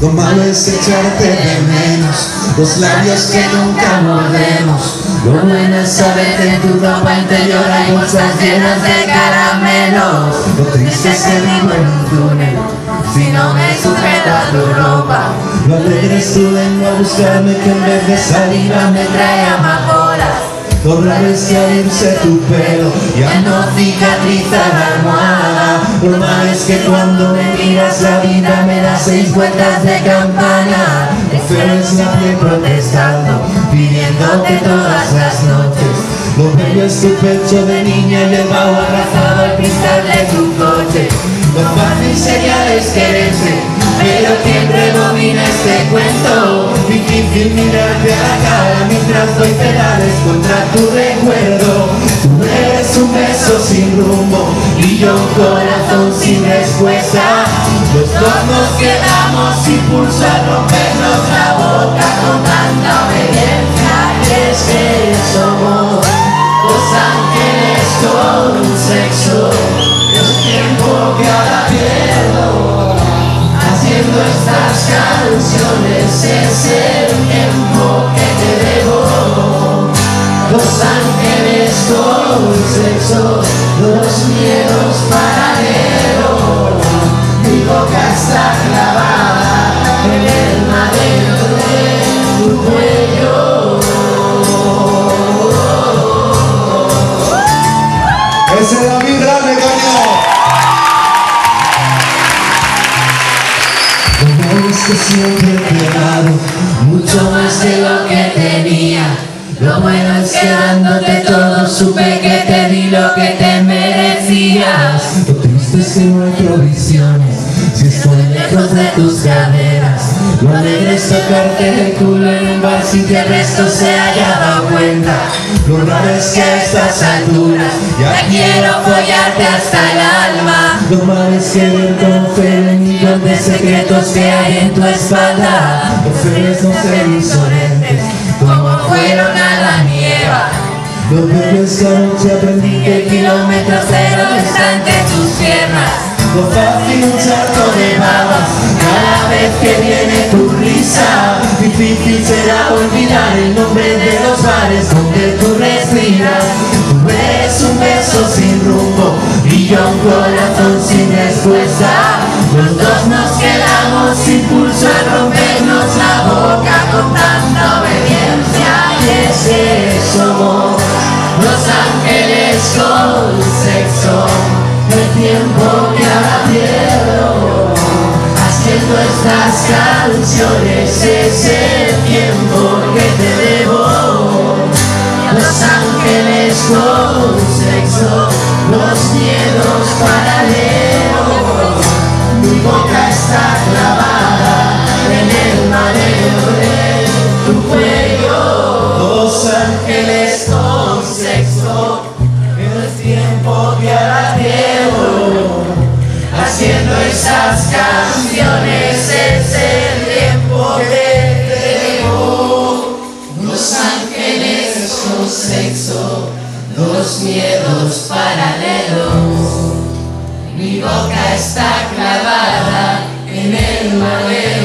Lo malo es echarte de menos, los labios que nunca mordemos. Lo bueno es saber que en tu ropa interior hay bolsas llenas de caramelos. Lo triste es que vivo en un túnel, Si no me sujeta tu ropa, lo alegre es tu lengua buscarme que en vez de saliva me trae amapolas. Lo raro es que irse tu pelo ya no cicatriza la almohada. Lo malo es que cuando me miras la vida me da seis vueltas de campana. Lo feo es la piel protestando, pidiéndote todas las noches. Lo bello es tu pecho de niña y el bajo abrazado al cristal de tu coche. Lo fácil sería desquererse, pero quien rebobina este cuento. Difícil mirarte a la cara mientras doy pedales contra tu recuerdo. Tú eres un beso sin rumbo y yo respuesta. Nos quedamos sin pulso al rompernos la boca con tanta obediencia. Y es que somos los ángeles con sexo. El tiempo que ahora pierdo haciendo estas canciones es el tiempo que te debo. Los ángeles con sexo, los miedos paralelos. Mucho más de lo que tenía. Lo bueno es que dándote todo supe que te di lo que te merecías. Lo triste es que no hay provisiones Si estoy lejos de tus caderas Lo alegre es tocarte el culo en un bar sin que el resto se haya dado cuenta Lo raro es que a estas alturas Ya quiero follarte hasta el alma. Lo malo es conocer el millón de secretos que hay en tu espalda Lo feo es no ser insolentes Como fueron a la nieva. Lo bello es que anoche aprendí que kilómetros Cero está entre tus piernas. Lo fácil un charco de babas Cada vez que viene tu risa Difícil será olvidar el nombre de los bares donde tú respiras. Tú eres un beso sin rumbo Y yo un corazón sin respuesta. Los dos nos quedamos sin pulso al rompernos la boca con tanta obediencia. Y es que somos los ángeles con sexo. El tiempo que ahora nuestras canciones es el tiempo que te debo. Los ángeles con sexo, los miedos paralelos. Mi boca está clavada en el mareo de tu cuello. Los ángeles con sexo, el tiempo que ahora debo, haciendo esas canciones. Es el tiempo que tenemos. Los ángeles con sexo, los miedos paralelos. Mi boca está clavada en el madero.